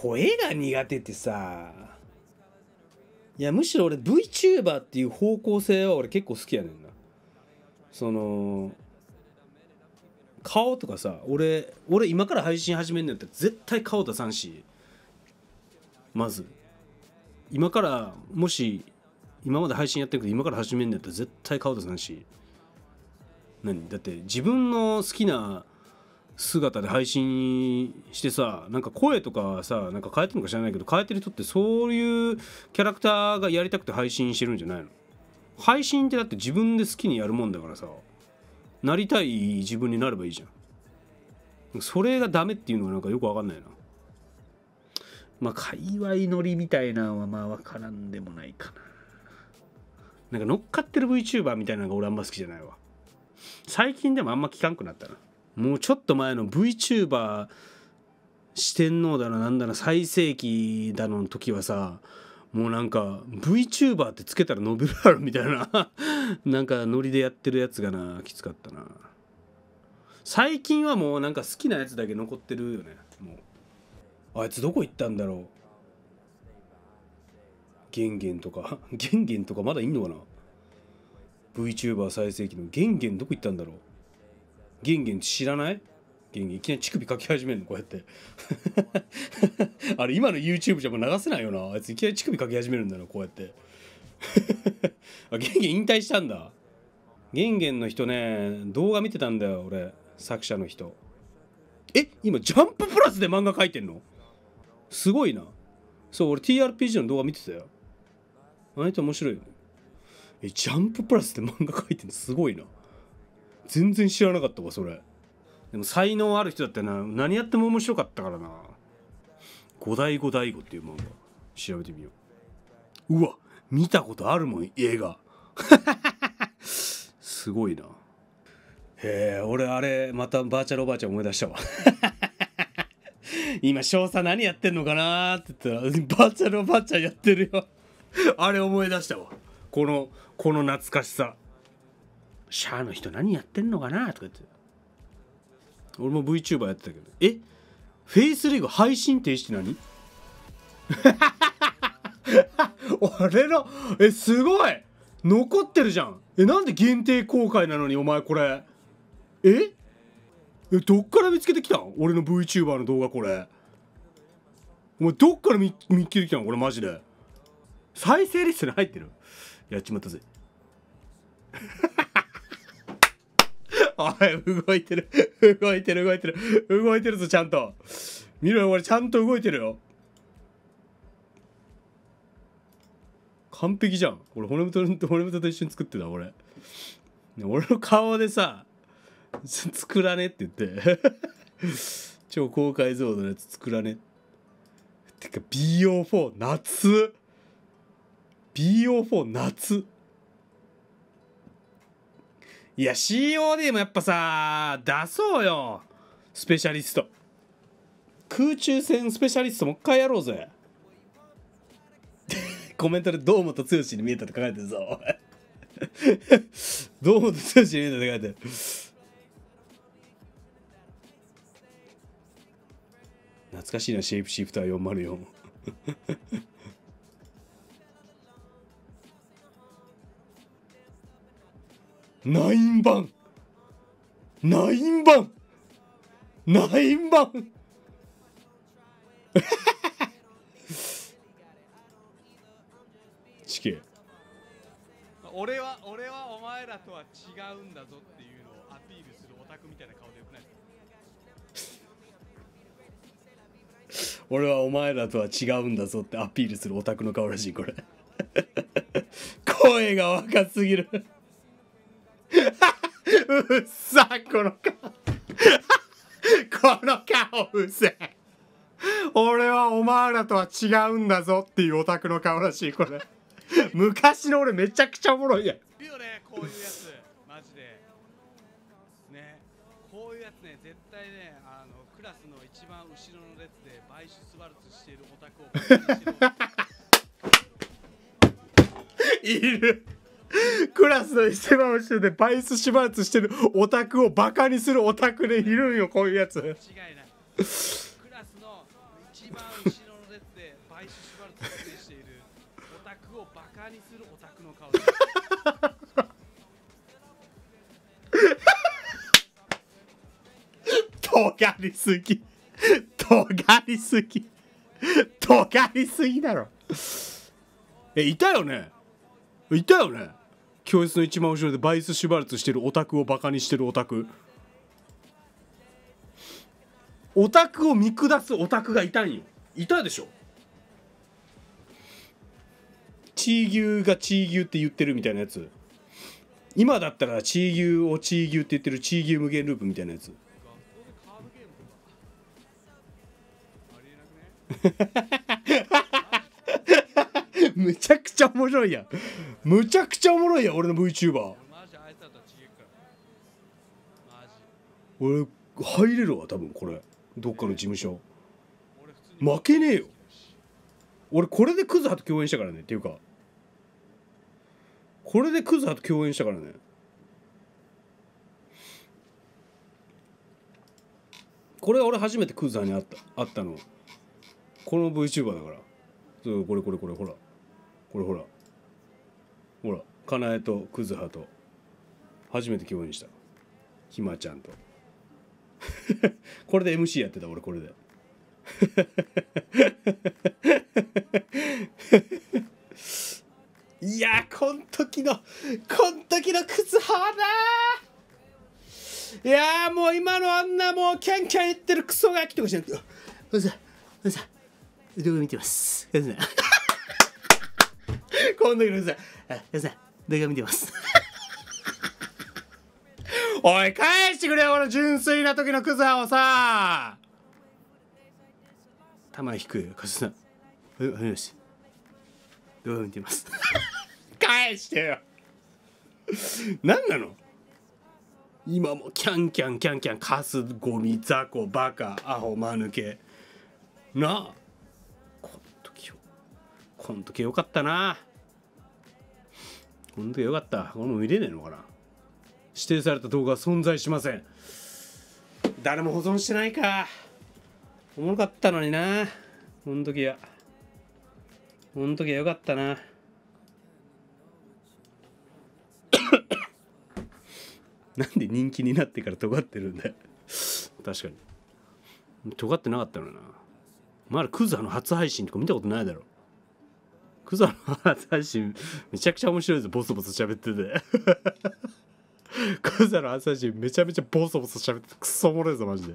声が苦手ってさいやむしろ俺 VTuber っていう方向性は俺結構好きやねんな。その顔とかさ俺俺今から配信始めんのやったら絶対顔出さんしまず。今からもし今まで配信やってるけど今から始めんのやったら絶対顔出さんし。何？だって自分の好きな姿で配信してさなんか声とかさなんか変えてるのか知らないけど変えてる人ってそういうキャラクターがやりたくて配信してるんじゃないの？配信ってだって自分で好きにやるもんだからさなりたい自分になればいいじゃん。それがダメっていうのがなんかよくわかんないな。まあ界隈乗りみたいなのはまあわからんでもないかな。なんか乗っかってる VTuber みたいなのが俺あんま好きじゃないわ。最近でもあんま聞かんくなったなもうちょっと前の VTuber 四天王だのなんだの最盛期だの時はさもうなんか VTuber ってつけたら伸びるやろみたいな なんかノリでやってるやつがなきつかったな。最近はもうなんか好きなやつだけ残ってるよねもう。あいつどこ行ったんだろう。ゲンゲンとか。ゲンゲンとかまだいんのかな。VTuber 最盛期のゲンゲンどこ行ったんだろう。ゲンゲン知らない？ゲンゲンいきなり乳首かき始めるの？こうやって。あれ今の YouTube じゃもう流せないよな。あいついきなり乳首かき始めるんだよこうやって。あゲンゲン引退したんだ。ゲンゲンの人ね動画見てたんだよ俺。作者の人。え？今ジャンププラスで漫画描いてんの？すごいな。そう俺 TRPG の動画見てたよ。あの人面白いよね。えジャンププラスで漫画描いてんの？すごいな。全然知らなかったわそれ。でも才能ある人だったな何やっても面白かったからな。五代五代五っていう漫画。調べてみよう。うわ見たことあるもん映画。すごいな。へえ俺あれまたバーチャルおばあちゃん思い出したわ。今少佐何やってんのかなって言ったらバーチャルおばあちゃんやってるよ。あれ思い出したわ。このこの懐かしさシャアの人何やってんのかな？とか言って。俺も VTuber やってたけど。え？フェイスリーグ配信停止って何？俺の？えすごい！残ってるじゃん。えなんで限定公開なのにお前これ？え？えどっから見つけてきたん？俺の VTuber の動画これ。お前どっから見見つけてきたん？これマジで。再生リストに入ってる。やっちまったぜおい動いてる。動いてる動いてる。動いてるぞちゃんと。見ろよ俺ちゃんと動いてるよ。完璧じゃん。俺骨太骨太と一緒に作ってた俺。俺の顔でさ作らねって言って。超高解像度のやつ作らね。てか BO4 夏。BO4 夏。いや COD もやっぱさ出そうよ。スペシャリスト。空中戦スペシャリストもう一回やろうぜ。コメントで堂本剛に見えたって書いてるぞ 堂本剛に見えたって書いてる。懐かしいなシェイプシフター404ナイン番ナイン番ナイン番地形俺は俺はお前らとは違うんだぞっていうのをアピールするオタクみたいな顔でよくない？ですか俺はお前らとは違うんだぞってアピールするオタクの顔らしいこれ。声が若すぎるうっさこの顔。この顔うせえ。俺はお前らとは違うんだぞっていうオタクの顔らしいこれ。昔の俺めちゃくちゃおもろいやん。いるよねこういうやつ。マジで。ね。こういうやつね絶対ねあのクラスの一番後ろの列でバイシュスワルツしているオタクを。いるクラスの一番後ろでバイスシュバーツしてるオタクをバカにするオタクでいるんよこういうやつ。尖りすぎ。尖りすぎ。尖りすぎだろ。えいたよね？いたよね？教室の一番後ろでバイス・シュバルツしてるオタクをバカにしてるオタク。オタクを見下すオタクがいたんよ。いたでしょ。チー牛がチー牛って言ってるみたいなやつ。今だったらチー牛をチー牛って言ってるチー牛無限ループみたいなやつ。学校でカードゲームとかありえなくねむちゃくちゃ面白いやん。むちゃくちゃおもろいや俺の VTuber 俺入れるわ多分これ。どっかの事務所。負けねえよ。俺これでクズハと共演したからねっていうか。これでクズハと共演したからね。これ俺初めてクズハに会った会ったの。この VTuber だから。そうこれこれこれほら。これほら。ほらかなえとクズハと初めて共演した。ひまちゃんと。これで MC やってた俺これで。いやこん時のこん時のクズハな。いやもう今のあんなもうキャンキャン言ってるクソガキとかしなくておじさんおじさ動画見てます。こん時のさおじさん動画見てます。おい返してくれよ俺純粋な時のクズハをさ。玉引くカスさん。はいはいよし動画見てます。返してよ。何なの？今もキャンキャンキャンキャンカスゴミ雑魚バカアホ間抜け。なあこん時よこん時よかったな。こん時よかった。これも見れねえのかな。指定された動画は存在しません。誰も保存してないか。おもろかったのにな。この時はこの時はよかったな。なんで人気になってから尖ってるんだよ。確かに。尖ってなかったのよな。まだクザの初配信とか見たことないだろ。クザの朝日めちゃくちゃ面白いですボソボソ喋ってて。クザの朝日めちゃめちゃボソボソ喋っててクソおもろいぞマジで。